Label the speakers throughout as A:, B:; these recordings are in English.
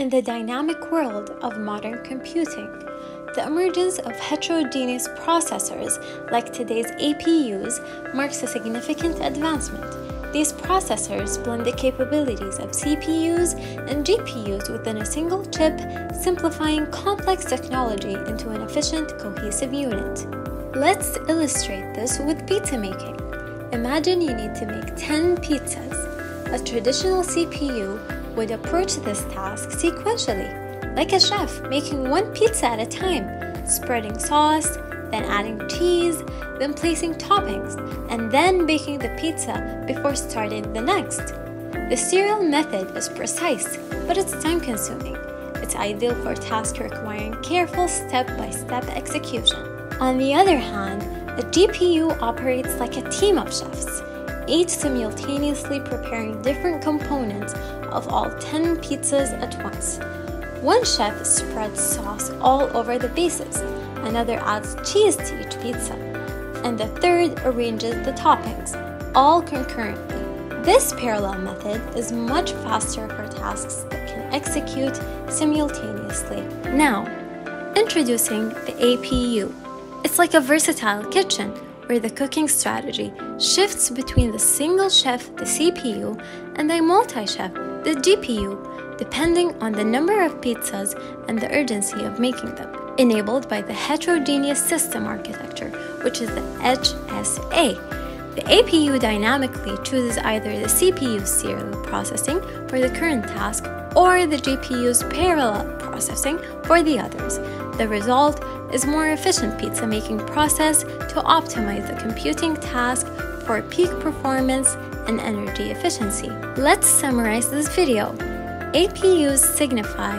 A: In the dynamic world of modern computing, the emergence of heterogeneous processors like today's APUs marks a significant advancement. These processors blend the capabilities of CPUs and GPUs within a single chip, simplifying complex technology into an efficient, cohesive unit. Let's illustrate this with pizza making. Imagine you need to make 10 pizzas. A traditional CPU would approach this task sequentially, like a chef making one pizza at a time, spreading sauce, then adding cheese, then placing toppings, and then baking the pizza before starting the next. The serial method is precise, but it's time consuming. It's ideal for tasks requiring careful step by step execution. On the other hand, a GPU operates like a team of chefs each simultaneously preparing different components of all 10 pizzas at once. One chef spreads sauce all over the bases, another adds cheese to each pizza, and the third arranges the toppings, all concurrently. This parallel method is much faster for tasks that can execute simultaneously. Now, introducing the APU. It's like a versatile kitchen where the cooking strategy shifts between the single chef, the CPU, and the multi chef, the GPU, depending on the number of pizzas and the urgency of making them, enabled by the heterogeneous system architecture, which is the HSA. The APU dynamically chooses either the CPU's serial processing for the current task or the GPU's parallel processing for the others. The result is more efficient pizza making process to optimize the computing task for peak performance and energy efficiency. Let's summarize this video. APUs signify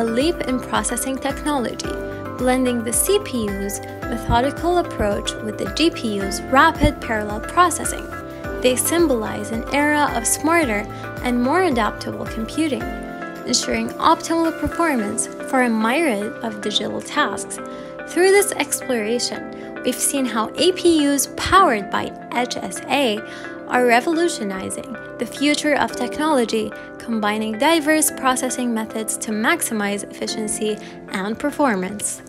A: a leap in processing technology, blending the CPU's methodical approach with the GPU's rapid parallel processing. They symbolize an era of smarter and more adaptable computing, ensuring optimal performance for a myriad of digital tasks. Through this exploration, we've seen how APUs powered by HSA are revolutionizing the future of technology, combining diverse processing methods to maximize efficiency and performance.